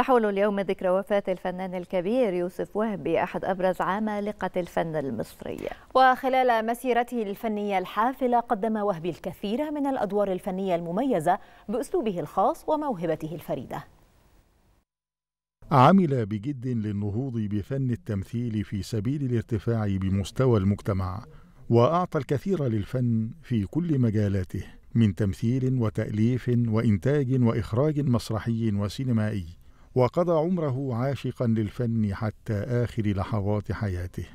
تحول اليوم ذكرى وفاة الفنان الكبير يوسف وهبي أحد أبرز عمالقة الفن المصري. وخلال مسيرته الفنية الحافلة قدم وهبي الكثير من الأدوار الفنية المميزة بأسلوبه الخاص وموهبته الفريدة. عمل بجد للنهوض بفن التمثيل في سبيل الارتفاع بمستوى المجتمع وأعطى الكثير للفن في كل مجالاته من تمثيل وتأليف وإنتاج وإخراج مسرحي وسينمائي. وقضى عمره عاشقا للفن حتى آخر لحظات حياته.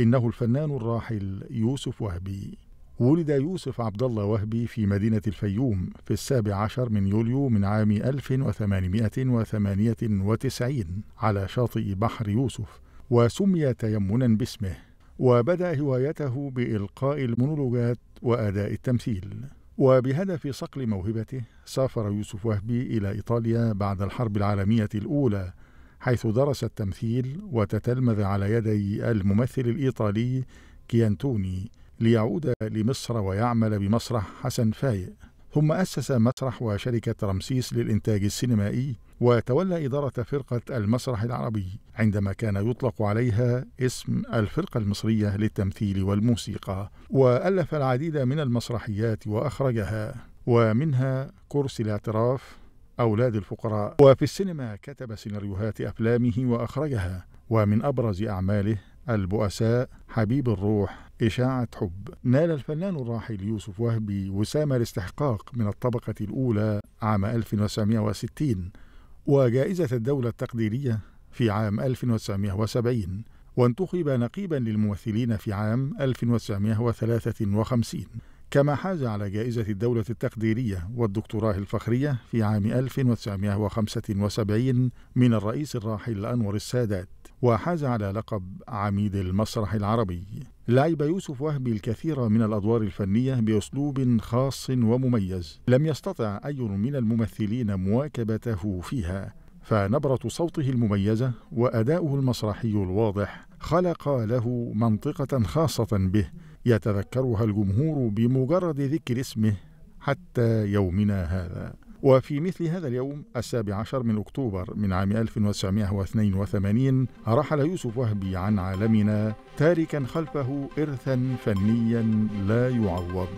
إنه الفنان الراحل يوسف وهبي. ولد يوسف عبد الله وهبي في مدينة الفيوم في السابع عشر من يوليو من عام 1898 على شاطئ بحر يوسف وسمي تيمنا باسمه وبدأ هوايته بإلقاء المونولوجات وأداء التمثيل. وبهدف صقل موهبته سافر يوسف وهبي إلى إيطاليا بعد الحرب العالمية الأولى حيث درس التمثيل وتتلمذ على يدي الممثل الإيطالي كيانتوني ليعود لمصر ويعمل بمسرح حسن فايق. ثم أسس مسرح وشركة رمسيس للإنتاج السينمائي وتولى إدارة فرقة المسرح العربي عندما كان يطلق عليها اسم الفرقة المصرية للتمثيل والموسيقى وألف العديد من المسرحيات وأخرجها ومنها كرسي الاعتراف أولاد الفقراء وفي السينما كتب سيناريوهات أفلامه وأخرجها ومن أبرز أعماله البؤساء حبيب الروح إشاعة حب. نال الفنان الراحل يوسف وهبي وسام الاستحقاق من الطبقة الأولى عام 1960 وجائزة الدولة التقديرية في عام 1970 وانتخب نقيبا للممثلين في عام 1953 كما حاز على جائزة الدولة التقديرية والدكتوراه الفخرية في عام 1975 من الرئيس الراحل أنور السادات. وحاز على لقب عميد المسرح العربي. لعب يوسف وهبي الكثير من الأدوار الفنية بأسلوب خاص ومميز. لم يستطع أي من الممثلين مواكبته فيها. فنبرة صوته المميزة وأداؤه المسرحي الواضح خلق له منطقة خاصة به يتذكرها الجمهور بمجرد ذكر اسمه حتى يومنا هذا. وفي مثل هذا اليوم السابع عشر من أكتوبر من عام 1982 رحل يوسف وهبي عن عالمنا تاركا خلفه إرثا فنيا لا يعوض.